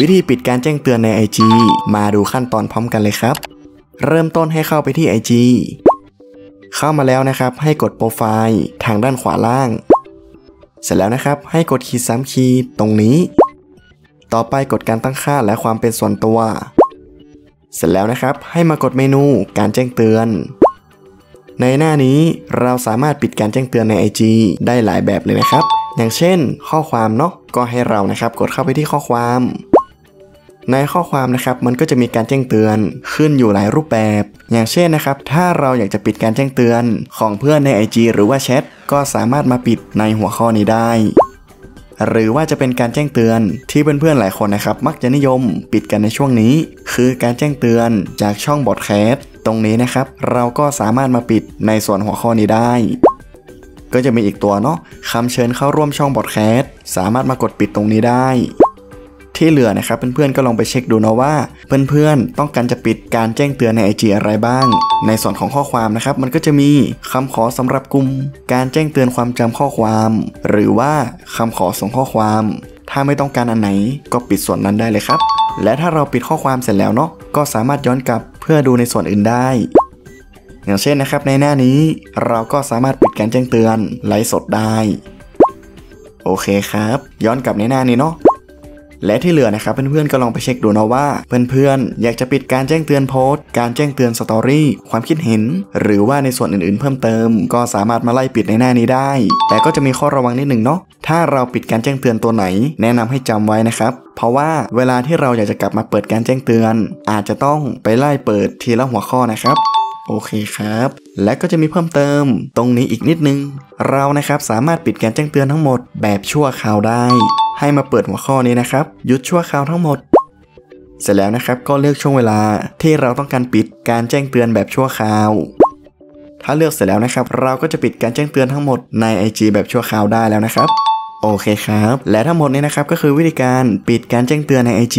วิธีปิดการแจ้งเตือนใน IG มาดูขั้นตอนพร้อมกันเลยครับ เริ่มต้นให้เข้าไปที่ IG เข้ามาแล้วนะครับ ให้กดโปรไฟล์ทางด้านขวาล่าง เสร็จแล้วนะครับ ให้กดขีดซ้ำขีดตรงนี้ ต่อไปกดการตั้งค่าและความเป็นส่วนตัว เสร็จแล้วนะครับ ให้มากดเมนูการแจ้งเตือน ในหน้านี้เราสามารถปิดการแจ้งเตือนใน IG ได้หลายแบบเลยนะครับ อย่างเช่น ข้อความเนาะก็ให้เรานะครับ กดเข้าไปที่ข้อความ ในข้อความนะครับมันก็จะมีการแจ้งเตือนขึ้นอยู่หลายรูปแบบ อย่างเช่นนะครับถ้าเราอยากจะปิดการแจ้งเตือนของเพื่อนใน IG หรือว่าแชทก็สามารถมาปิดในหัวข้อนี้ได้ หรือว่าจะเป็นการแจ้งเตือนที่เพื่อนๆหลายคนนะครับ มักจะนิยมปิดกันในช่วงนี้ คือการแจ้งเตือนจากช่องบอดแคสต์ตรงนี้นะครับ เราก็สามารถมาปิดในส่วนหัวข้อนี้ได้ก็จะมีอีกตัวเนาะคำเชิญเข้าร่วมช่องบอดแคสต์สามารถมากดปิดตรงนี้ได้ ที่เหลือนะครับเพื่อนๆก็ลองไปเช็คดูนะว่า เพื่อนๆต้องการจะปิดการแจ้งเตือนใน IG อะไรบ้าง ในส่วนของข้อความนะครับมันก็จะมีคำขอสำหรับกลุ่ม การแจ้งเตือนความจำข้อความ หรือว่าคำขอส่งข้อความ ถ้าไม่ต้องการอันไหนก็ปิดส่วนนั้นได้เลยครับ และถ้าเราปิดข้อความเสร็จแล้วเนาะก็สามารถย้อนกลับเพื่อดูในส่วนอื่นได้อย่างเช่นนะครับในหน้านี้เราก็สามารถปิดการแจ้งเตือนไลฟ์สดได้ โอเคครับ ย้อนกลับในหน้านี้เนาะ และที่เหลือนะครับเพื่อนๆก็ลองไปเช็คดูนะว่า เพื่อนๆอยากจะปิดการแจ้งเตือนโพสต์ การแจ้งเตือนสตอรี่ความคิดเห็น หรือว่าในส่วนอื่นๆ เพิ่มเติม ก็สามารถมาไล่ปิดในหน้านี้ได้ แต่ก็จะมีข้อระวังนิดหนึ่งเนาะถ้าเราปิดการแจ้งเตือนตัวไหน แนะนำให้จำไว้นะครับเพราะว่าเวลาที่เราอยากจะกลับมาเปิดการแจ้งเตือน อาจจะต้องไปไล่เปิดทีละหัวข้อนะครับโอเคครับ และก็จะมีเพิ่มเติมตรงนี้อีกนิดนึง เรานะครับสามารถปิดการแจ้งเตือนทั้งหมดแบบชั่วคราวได้ ให้มาเปิดหัวข้อนี้นะครับ หยุดชั่วคราวทั้งหมด เสร็จแล้วนะครับก็เลือกช่วงเวลาที่เราต้องการปิดการแจ้งเตือนแบบชั่วคราว ถ้าเลือกเสร็จแล้วนะครับ เราก็จะปิดการแจ้งเตือนทั้งหมดใน IG แบบชั่วคราวได้แล้วนะครับโอเคครับ และทั้งหมดนี้นะครับก็คือวิธีการปิดการแจ้งเตือนใน IG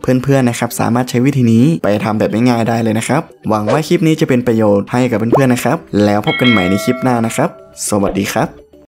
เพื่อนๆนะครับสามารถใช้วิธีนี้ไปทำแบบง่ายๆได้เลยนะครับ หวังว่าคลิปนี้จะเป็นประโยชน์ให้กับเพื่อนๆนะครับ แล้วพบกันใหม่ในคลิปหน้านะครับ สวัสดีครับ